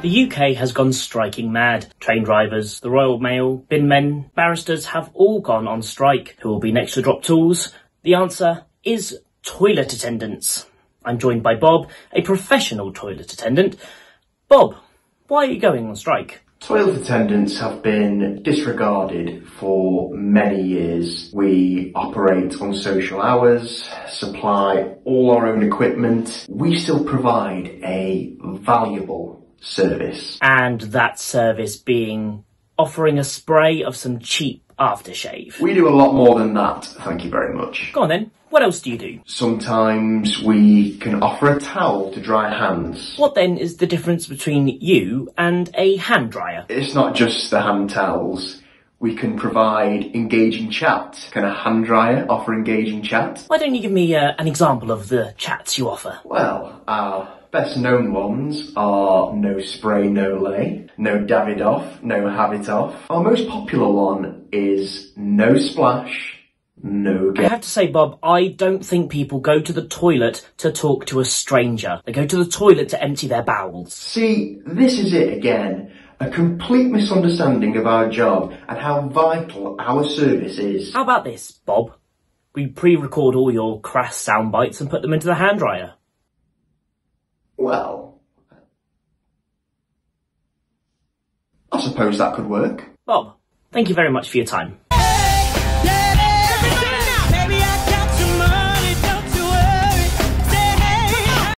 The UK has gone striking mad. Train drivers, the Royal Mail, bin men, barristers have all gone on strike. Who will be next to drop tools? The answer is toilet attendants. I'm joined by Bob, a professional toilet attendant. Bob, why are you going on strike? Toilet attendants have been disregarded for many years. We operate on social hours, supply all our own equipment. We still provide a valuable service. And that service being offering a spray of some cheap aftershave. We do a lot more than that, thank you very much. Go on then, what else do you do? Sometimes we can offer a towel to dry hands. What then is the difference between you and a hand dryer? It's not just the hand towels. We can provide engaging chat. Can a hand dryer offer engaging chat? Why don't you give me uh, an example of the chats you offer? Well, our best known ones are No Spray, No Lay, No Davidoff, No Have It Off. Our most popular one is No Splash, No I have to say, Bob, I don't think people go to the toilet to talk to a stranger. They go to the toilet to empty their bowels. See, this is it again. A complete misunderstanding of our job and how vital our service is. How about this, Bob? We pre-record all your crass sound bites and put them into the hand dryer. Well, I suppose that could work. Bob, thank you very much for your time.